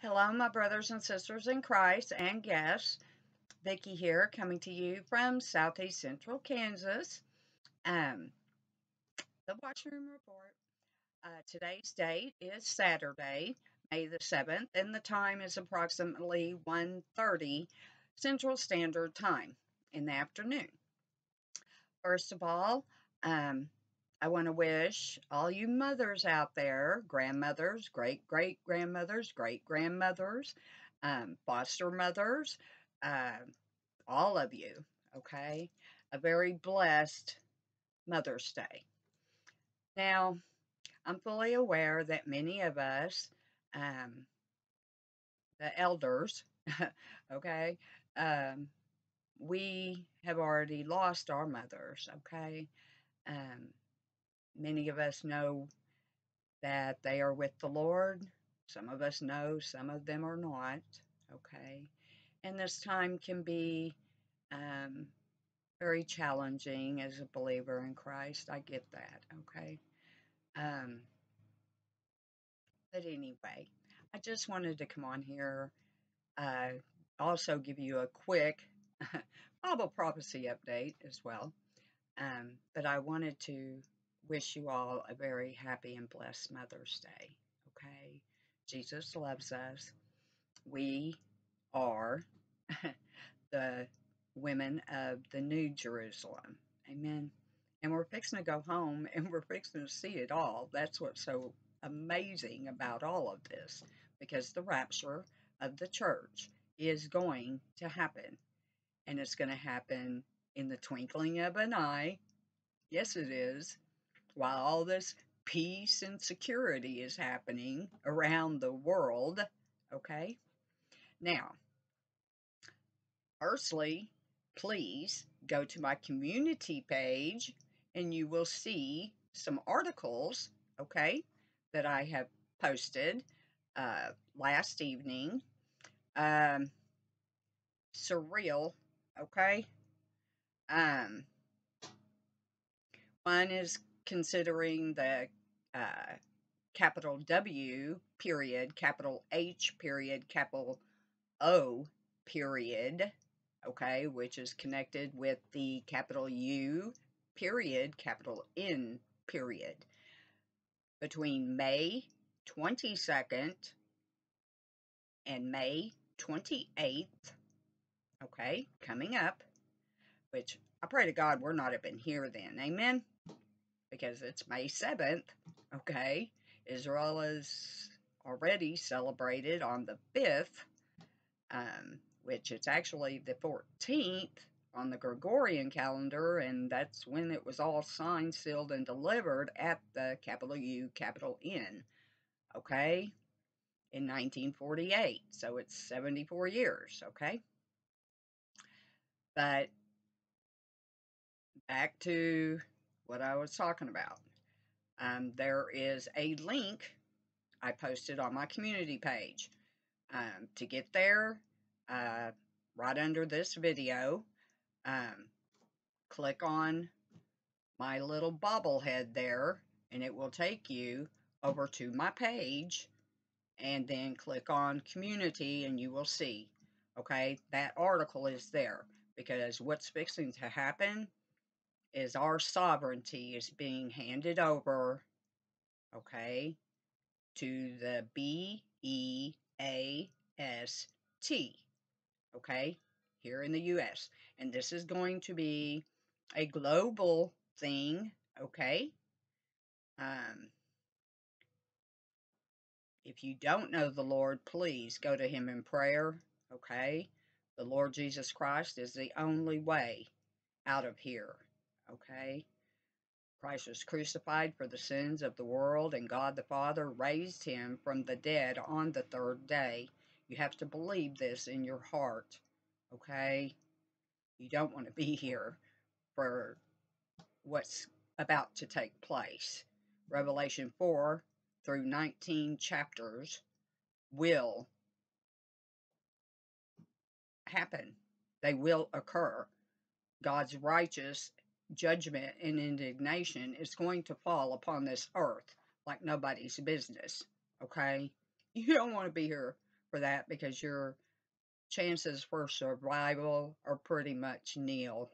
Hello, my brothers and sisters in Christ and guests. Vicki here, coming to you from Southeast Central Kansas. Um, the Watchroom Report. Uh, today's date is Saturday, May the 7th, and the time is approximately 1.30 Central Standard Time in the afternoon. First of all, um, I want to wish all you mothers out there, grandmothers, great great grandmothers, great grandmothers, um, foster mothers, uh, all of you, okay, a very blessed Mother's Day. Now, I'm fully aware that many of us, um, the elders, okay, um, we have already lost our mothers, okay. Um, Many of us know that they are with the Lord. Some of us know, some of them are not. Okay. And this time can be um, very challenging as a believer in Christ. I get that. Okay. Um, but anyway, I just wanted to come on here, uh, also give you a quick Bible prophecy update as well. Um, but I wanted to wish you all a very happy and blessed Mother's Day. Okay? Jesus loves us. We are the women of the New Jerusalem. Amen. And we're fixing to go home and we're fixing to see it all. That's what's so amazing about all of this because the rapture of the church is going to happen. And it's going to happen in the twinkling of an eye. Yes, it is while all this peace and security is happening around the world. Okay? Now, firstly, please go to my community page and you will see some articles, okay, that I have posted uh, last evening. Um, surreal, okay? Um, one is considering the uh, capital W period, capital H period, capital O period, okay, which is connected with the capital U period, capital N period. Between May 22nd and May 28th, okay, coming up, which I pray to God we're not even here then, amen? Because it's May 7th, okay? Israel is already celebrated on the 5th, um, which it's actually the 14th on the Gregorian calendar, and that's when it was all signed, sealed, and delivered at the capital U, capital N, okay? In 1948. So it's 74 years, okay? But back to what I was talking about. Um, there is a link I posted on my community page. Um, to get there, uh, right under this video, um, click on my little bobblehead there, and it will take you over to my page, and then click on community, and you will see, okay, that article is there, because what's fixing to happen is our sovereignty is being handed over, okay, to the B E A S T, okay, here in the U.S. And this is going to be a global thing, okay? Um, if you don't know the Lord, please go to Him in prayer, okay? The Lord Jesus Christ is the only way out of here okay? Christ was crucified for the sins of the world, and God the Father raised him from the dead on the third day. You have to believe this in your heart, okay? You don't want to be here for what's about to take place. Revelation 4 through 19 chapters will happen, they will occur. God's righteous judgment and indignation is going to fall upon this earth like nobody's business. Okay? You don't want to be here for that because your chances for survival are pretty much nil.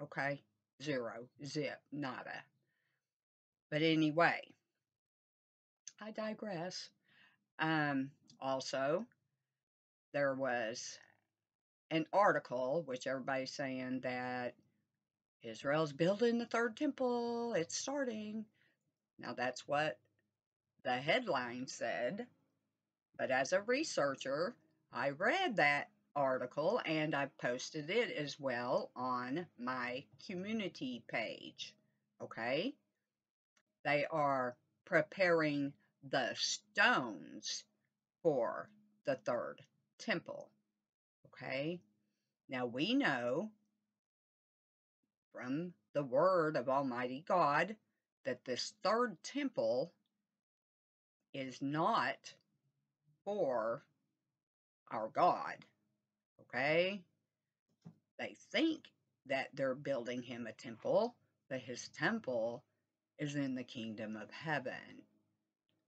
Okay? Zero, zip, nada. But anyway, I digress. Um, also, there was an article, which everybody's saying that Israel's building the third temple, it's starting. Now, that's what the headline said. But as a researcher, I read that article and I posted it as well on my community page. Okay? They are preparing the stones for the third temple. Okay? Now we know from the word of Almighty God that this third temple is not for our God. Okay? They think that they're building him a temple, but his temple is in the kingdom of heaven.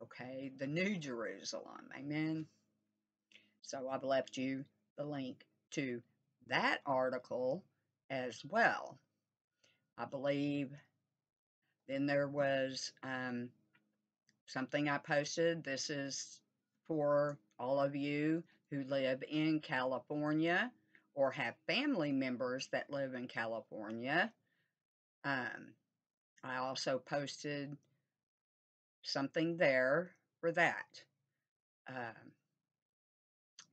Okay? The New Jerusalem. Amen? So I've left you the link to that article as well. I believe then there was um, something I posted. This is for all of you who live in California or have family members that live in California. Um, I also posted something there for that um,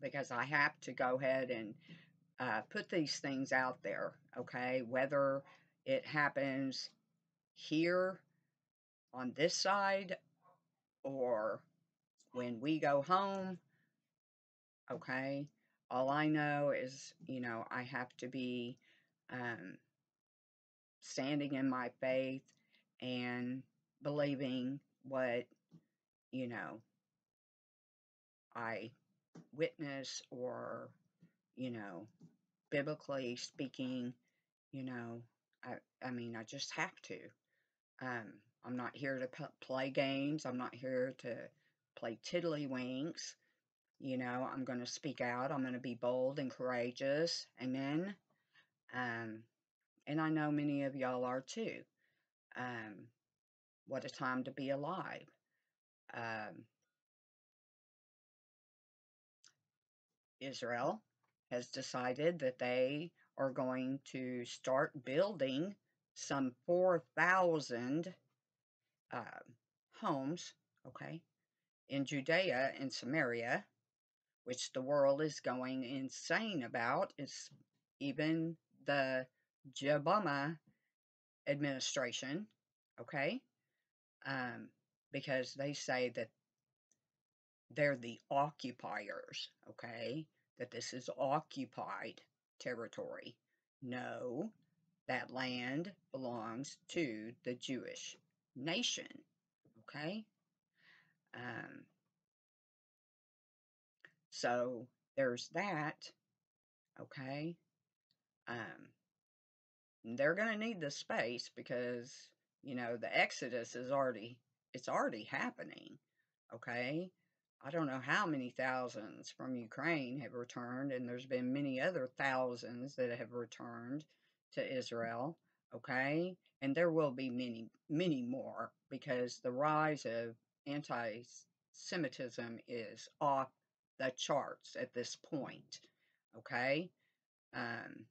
because I have to go ahead and uh, put these things out there, okay? Whether it happens here on this side or when we go home, okay? All I know is, you know, I have to be um, standing in my faith and believing what, you know, I witness or, you know, biblically speaking, you know, I, I mean, I just have to. Um, I'm not here to p- play games. I'm not here to play tiddlywinks. You know, I'm going to speak out. I'm going to be bold and courageous. Amen. Um, and I know many of y'all are too. Um, what a time to be alive. Um, Israel has decided that they are going to start building some 4,000 uh, homes, okay, in Judea and Samaria which the world is going insane about. It's even the Obama administration, okay? Um, because they say that they're the occupiers, okay? That this is occupied territory. No, that land belongs to the Jewish nation, okay? Um, so there's that. Okay. Um, they're going to need the space because, you know, the exodus is already, it's already happening. Okay. I don't know how many thousands from Ukraine have returned, and there's been many other thousands that have returned to Israel. Okay. And there will be many, many more because the rise of anti Semitism is off the charts at this point. Okay? Um,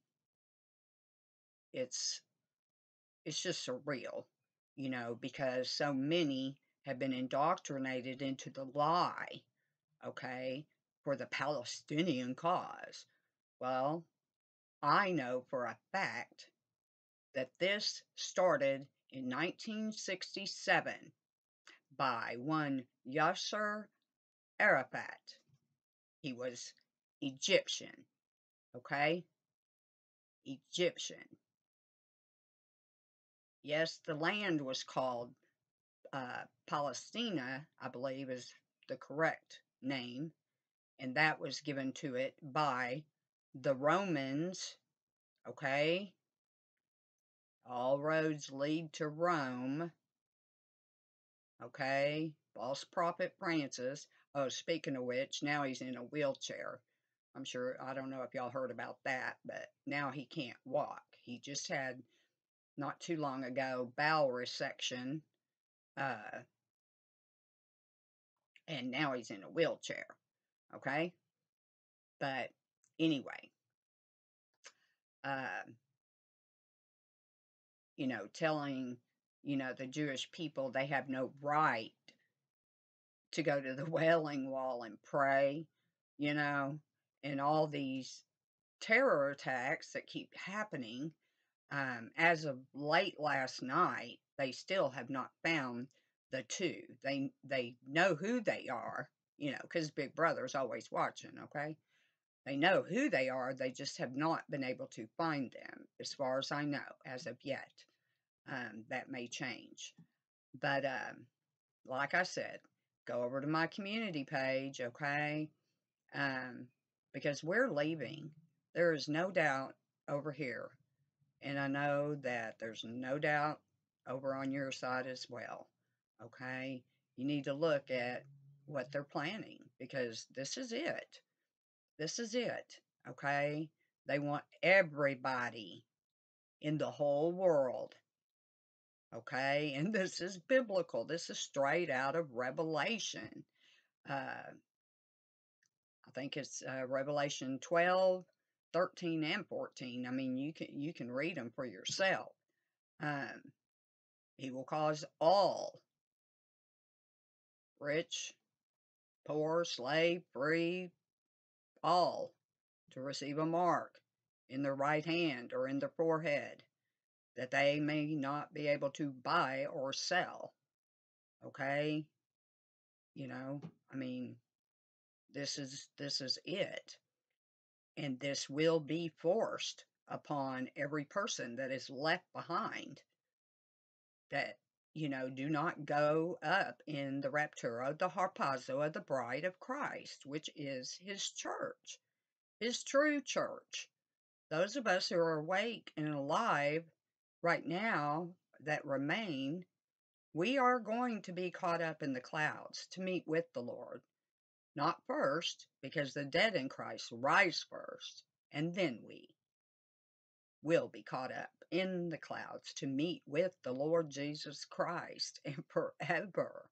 it's it's just surreal, you know, because so many have been indoctrinated into the lie, okay, for the Palestinian cause. Well, I know for a fact that this started in 1967 by one Yasser Arafat. He was Egyptian. Okay? Egyptian. Yes, the land was called uh, Palestina, I believe is the correct name, and that was given to it by the Romans. Okay? All roads lead to Rome. Okay? false prophet Francis. Oh, speaking of which, now he's in a wheelchair. I'm sure, I don't know if y'all heard about that, but now he can't walk. He just had, not too long ago, bowel resection, uh, and now he's in a wheelchair. Okay? But anyway, uh, you know, telling, you know, the Jewish people they have no right to go to the Wailing Wall and pray, you know, and all these terror attacks that keep happening. Um, as of late last night, they still have not found the two. They they know who they are, you know, because Big Brother's always watching. Okay, they know who they are. They just have not been able to find them, as far as I know, as of yet. Um, that may change, but um, like I said, go over to my community page, okay? Um, because we're leaving. There is no doubt over here. And I know that there's no doubt over on your side as well. Okay? You need to look at what they're planning because this is it. This is it. Okay? They want everybody in the whole world. Okay? And this is biblical. This is straight out of Revelation. Uh, I think it's uh, Revelation 12, 13, and 14. I mean, you can you can read them for yourself. Um, he will cause all, rich, poor, slave, free, all, to receive a mark in their right hand or in their forehead, that they may not be able to buy or sell. Okay? You know, I mean, this is this is it. And this will be forced upon every person that is left behind that you know do not go up in the raptura of the harpazo of the bride of christ which is his church his true church. Those of us who are awake and alive right now that remain we are going to be caught up in the clouds to meet with the lord not first, because the dead in Christ rise first, and then we will be caught up in the clouds to meet with the Lord Jesus Christ, and forever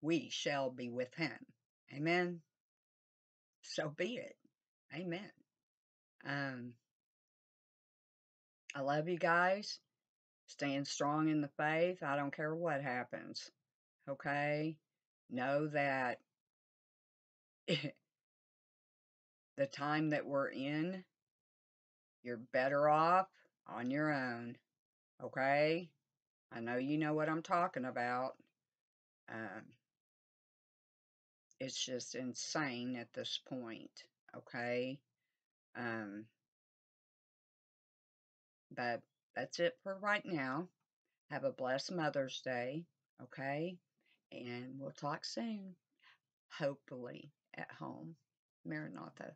we shall be with him. Amen. So be it. Amen. Um, I love you guys. Stand strong in the faith. I don't care what happens. Okay? Know that the time that we're in, you're better off on your own. Okay? I know you know what I'm talking about. Um, it's just insane at this point. Okay? Um, but that's it for right now. Have a blessed Mother's Day. Okay? And we'll talk soon. Hopefully at home. Maranatha.